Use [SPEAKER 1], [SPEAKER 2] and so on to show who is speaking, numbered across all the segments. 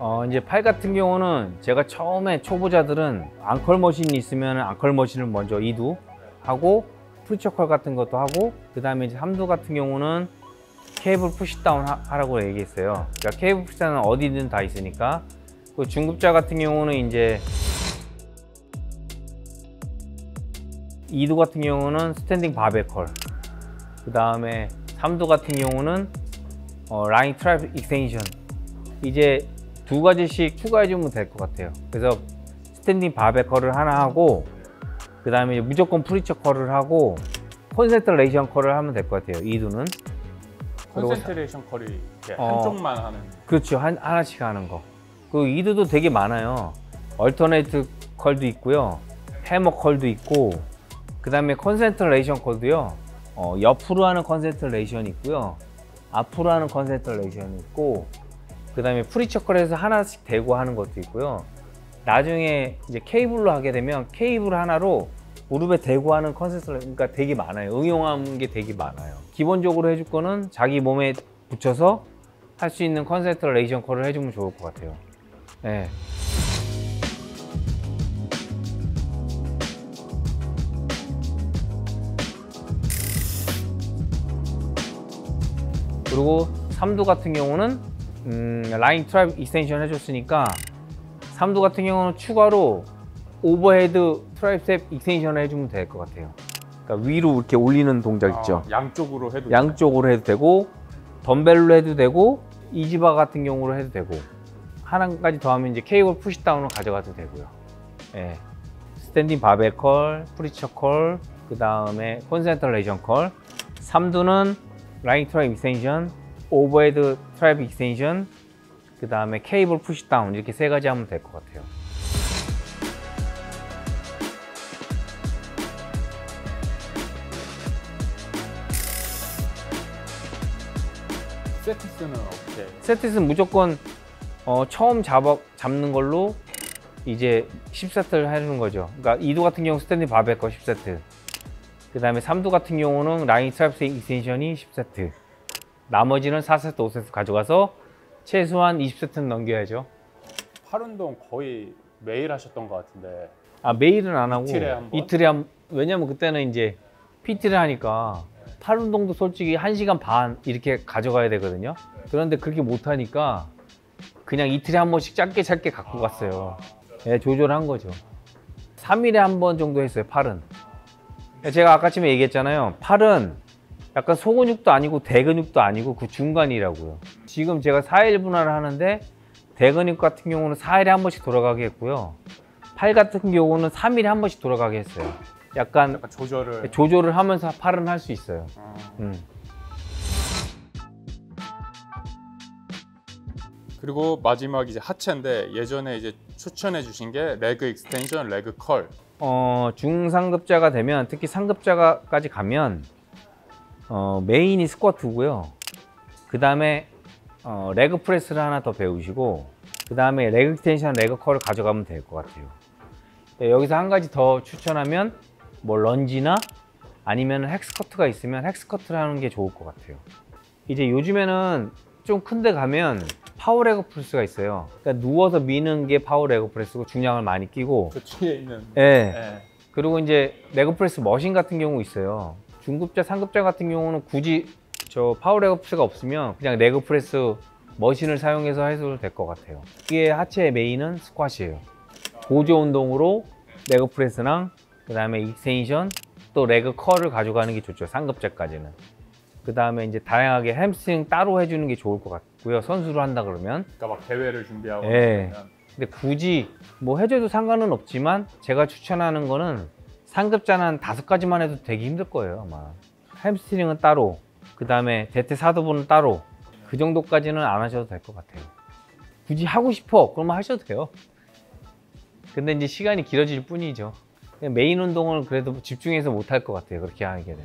[SPEAKER 1] 어, 이제 팔 같은 경우는 제가 처음에 초보자들은 arm curl machine이 있으면 arm curl machine을 먼저 2두 하고 preacher curl 같은 것도 하고 그 다음에 이제 3두 같은 경우는 cable pushdown 하- 하라고 얘기했어요. 그러니까 cable pushdown은 어디든 다 있으니까 그 중급자 같은 경우는 이제 2두 같은 경우는 standing barbell curl 그 다음에 3두 같은 경우는 어, lying tricep extension 이제 두 가지씩 추가해 주면 될 것 같아요 그래서 standing barbell curl을 하나 하고 그 다음에 무조건 preacher curl을 하고 concentration curl을 하면 될 것 같아요 2두는 그리고
[SPEAKER 2] concentration curl이
[SPEAKER 1] 어.
[SPEAKER 2] 한쪽만 하는
[SPEAKER 1] 그렇죠. 한, 하나씩 하는 거. 그 이두도 되게 많아요. alternate curl도 있고요. hammer curl도 있고, 그 다음에 concentration curl도요. 어, 옆으로 하는 concentration이 있고요. 앞으로 하는 concentration이 있고, 그 다음에 preacher curl에서 하나씩 대고 하는 것도 있고요. 나중에 이제 케이블로 하게 되면 케이블 하나로 무릎에 대고 하는 concentration, 그러니까 되게 많아요. 응용하는 게 되게 많아요. 기본적으로 해줄 거는 자기 몸에 붙여서 할 수 있는 concentration curl을 해주면 좋을 것 같아요. 네. 그리고 3두 같은 경우는 음, lying tricep extension 해줬으니까 3두 같은 경우는 추가로 overhead tricep extension을 해주면 될 것 같아요. 그러니까 위로 이렇게 올리는 동작 있죠.
[SPEAKER 2] 아, 양쪽으로 해도
[SPEAKER 1] 양쪽으로 해도 되고 덤벨로 해도 되고 EZ bar 같은 경우로 해도 되고 하나 가지 더 하면 이제 cable pushdown을 가져가도 되고요. 예. standing barbell curl, preacher curl, 그 다음에 concentration curl. 3두는 lying triceps extension, overhead triceps extension, 그 다음에 cable pushdown 이렇게 세 가지 하면 될 것 같아요.
[SPEAKER 2] 세티스는 어떻게
[SPEAKER 1] 세트는 무조건 어, 처음 잡아, 잡는 걸로 이제 10세트를 해주는 거죠. 그러니까 2두 같은 경우 standing barbell curl 10세트. 그 다음에 3두 같은 경우는 lying triceps extension이 10세트. 나머지는 4세트, 5세트 가져가서 최소한 20세트는 넘겨야죠.
[SPEAKER 2] 팔 운동 거의 매일 하셨던 것 같은데
[SPEAKER 1] 아, 매일은 안 하고
[SPEAKER 2] 이틀에 한 번?
[SPEAKER 1] 이틀에 한 왜냐면 그때는 이제 PT를 하니까 팔 운동도 솔직히 1시간 반 이렇게 가져가야 되거든요. 그런데 그렇게 못 하니까 그냥 이틀에 한 번씩 짧게 짧게 갖고 갔어요. 예, 조절한 거죠. 3일에 한 번 정도 했어요, 팔은. 제가 아까쯤에 얘기했잖아요. 팔은 약간 소근육도 아니고 대근육도 아니고 그 중간이라고요. 지금 제가 4일 분할을 하는데 대근육 같은 경우는 4일에 한 번씩 돌아가게 했고요. 팔 같은 경우는 3일에 한 번씩 돌아가게 했어요. 약간
[SPEAKER 2] 약간 조절을
[SPEAKER 1] 조절을 하면서 팔은 할 수 있어요.
[SPEAKER 2] 어,
[SPEAKER 1] 음.
[SPEAKER 2] 그리고 마지막 이제 하체인데 예전에 이제 추천해 주신 게 leg extension, leg curl.
[SPEAKER 1] 어, 중상급자가 되면 특히 상급자까지 가면 어, main이 스쿼트고요. 그 다음에 어, leg press를 하나 더 배우시고 그 다음에 leg extension, leg curl을 가져가면 될 것 같아요. 네, 여기서 한 가지 더 추천하면 뭐 lunge나 아니면 hack squat가 있으면 hack squat를 하는 게 좋을 것 같아요. 이제 요즘에는 좀 큰 데 가면 power leg press가 있어요. 그러니까 누워서 미는 게 power leg press고 중량을 많이 끼고
[SPEAKER 2] 그 뒤에 있는.
[SPEAKER 1] 예.
[SPEAKER 2] 예.
[SPEAKER 1] 그리고 이제 leg press machine 같은 경우 있어요. 중급자, 상급자 같은 경우는 굳이 저 power leg press가 없으면 그냥 leg press machine을 사용해서 해도 될 것 같아요. 이게 하체의 main은 스쿼트예요. 보조 운동으로 leg press랑 그 다음에 extension 또 leg curl을 가져가는 게 좋죠. 상급자까지는. 그 다음에 이제 다양하게 햄스트링 따로 해주는 게 좋을 것 같고요. 선수로 한다 그러면.
[SPEAKER 2] 그러니까 막 대회를 준비하고
[SPEAKER 1] 예.
[SPEAKER 2] 그러면
[SPEAKER 1] 근데 굳이 뭐 해줘도 상관은 없지만 제가 추천하는 거는 상급자는 한 다섯 가지만 해도 되게 힘들 거예요 아마. hamstring은 따로 그 다음에 대퇴 사두부는 따로. 그 정도까지는 안 하셔도 될 것 같아요. 굳이 하고 싶어. 그러면 하셔도 돼요. 근데 이제 시간이 길어질 뿐이죠. 메인 운동을 그래도 집중해서 못 할 것 같아요 그렇게 하게 되면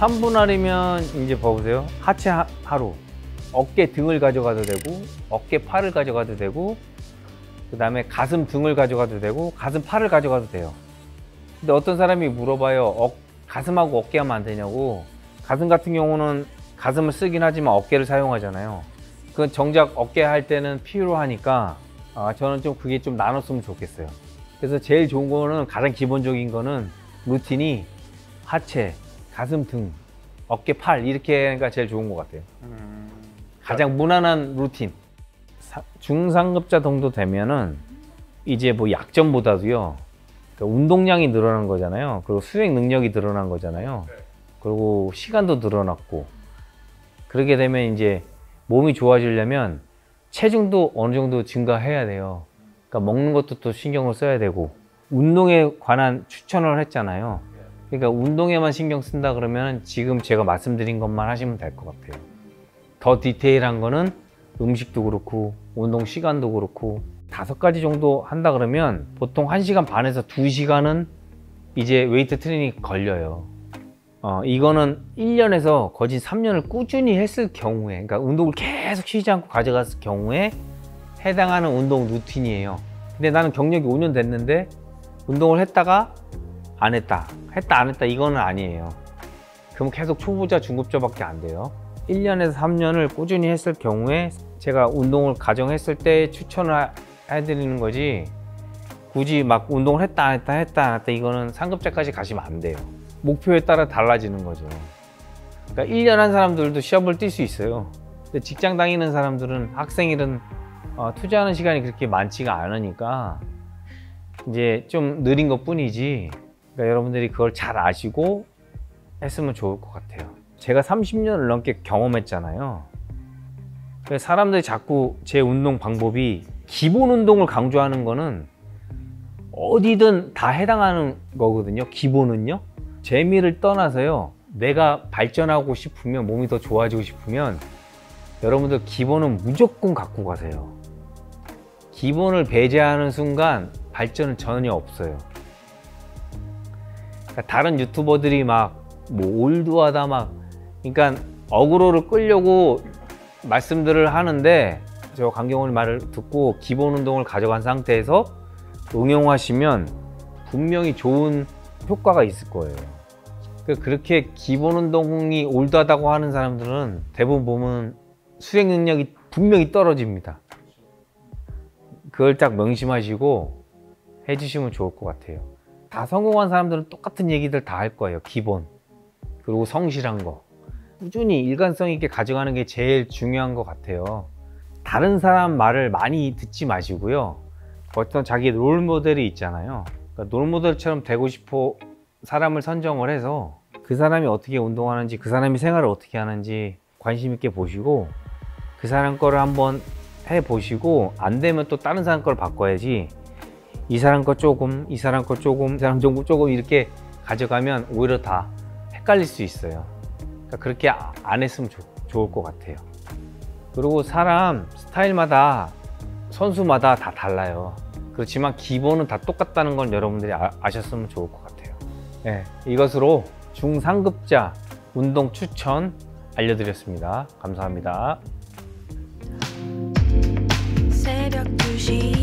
[SPEAKER 1] 삼분할이면 이제 봐보세요. 하체 하, 하루. 어깨 등을 가져가도 되고, 어깨 팔을 가져가도 되고, 그 다음에 가슴 등을 가져가도 되고, 가슴 팔을 가져가도 돼요. 근데 어떤 사람이 물어봐요. 어, 가슴하고 어깨 하면 안 되냐고. 가슴 같은 경우는 가슴을 쓰긴 하지만 어깨를 사용하잖아요. 그 정작 어깨 할 때는 필요하니까 아, 저는 좀 그게 좀 나눴으면 좋겠어요. 그래서 제일 좋은 거는 가장 기본적인 거는 루틴이 하체, 가슴, 등, 어깨, 팔 이렇게가 제일 좋은 것 같아요.
[SPEAKER 2] 음,
[SPEAKER 1] 가장 무난한 루틴. 사- 중상급자 정도 되면은 이제 뭐 약점보다도요. 그러니까 운동량이 늘어난 거잖아요. 그리고 수행 능력이 늘어난 거잖아요. 그리고 시간도 늘어났고. 그러게 되면 이제 몸이 좋아지려면 체중도 어느 정도 증가해야 돼요. 그러니까 먹는 것도 또 신경을 써야 되고. 운동에 관한 추천을 했잖아요. 그러니까 운동에만 신경 쓴다 그러면 지금 제가 말씀드린 것만 하시면 될 것 같아요. 더 detail한 거는 음식도 그렇고 운동 시간도 그렇고 다섯 가지 정도 한다 그러면 보통 한시간 반에서 두시간은 이제 웨이트 트레이닝 걸려요. 어, 이거는 1년에서 거진 3년을 꾸준히 했을 경우에 그러니까 운동을 계속 쉬지 않고 가져갔을 경우에 해당하는 운동 루틴이에요. 근데 나는 경력이 5년 됐는데 운동을 했다가 안 했다. 했다 안 했다 이거는 아니에요. 그럼 계속 초보자 중급자밖에 안 돼요. 1년에서 3년을 꾸준히 했을 경우에 제가 운동을 가정했을 때 추천을 하- 해드리는 거지 굳이 막 운동을 했다 안 했다 했다 안 했다 이거는 상급자까지 가시면 안 돼요. 목표에 따라 달라지는 거죠. 그러니까 1년 한 사람들도 시합을 뛸 수 있어요. 근데 직장 다니는 사람들은 학생일은 어, 투자하는 시간이 그렇게 많지가 않으니까 이제 좀 느린 것 뿐이지 그러니까 여러분들이 그걸 잘 아시고 했으면 좋을 것 같아요. 제가 30년을 넘게 경험했잖아요. 사람들이 자꾸 제 운동 방법이 기본 운동을 강조하는 거는 어디든 다 해당하는 거거든요. 기본은요. 재미를 떠나서요. 내가 발전하고 싶으면 몸이 더 좋아지고 싶으면 여러분들 기본은 무조건 갖고 가세요. 기본을 배제하는 순간 발전은 전혀 없어요. 그러니까 다른 유튜버들이 막 뭐 올드하다 막 그러니까 어그로를 끌려고 말씀들을 하는데 저 강경원 말을 듣고 기본 운동을 가져간 상태에서 응용하시면 분명히 좋은 효과가 있을 거예요. 그- 그렇게 기본 운동이 올드하다고 하는 사람들은 대부분 보면 수행 능력이 분명히 떨어집니다. 그걸 딱 명심하시고 해주시면 좋을 것 같아요. 다 성공한 사람들은 똑같은 얘기들 다 할 거예요. 기본. 그리고 성실한 거. 꾸준히 일관성 있게 가져가는 게 제일 중요한 것 같아요. 다른 사람 말을 많이 듣지 마시고요. 어떤 자기 롤 모델이 있잖아요. 그러니까 롤 모델처럼 되고 싶어 사람을 선정을 해서 그 사람이 어떻게 운동하는지, 그 사람이 생활을 어떻게 하는지 관심 있게 보시고 그 사람 거를 한번 해 보시고 안 되면 또 다른 사람 걸 바꿔야지 이 사람 거 조금, 이 사람 거 조금, 이 사람 조금 조금 이렇게 가져가면 오히려 다 헷갈릴 수 있어요. 그러니까 그렇게 아- 안 했으면 좋, 좋을 것 같아요. 그리고 사람 스타일마다 선수마다 다 달라요. 그렇지만 기본은 다 똑같다는 건 여러분들이 아, 아셨으면 좋을 것 같아요. 네, 이것으로 중상급자 운동 추천 알려드렸습니다. 감사합니다.
[SPEAKER 3] 새벽 2시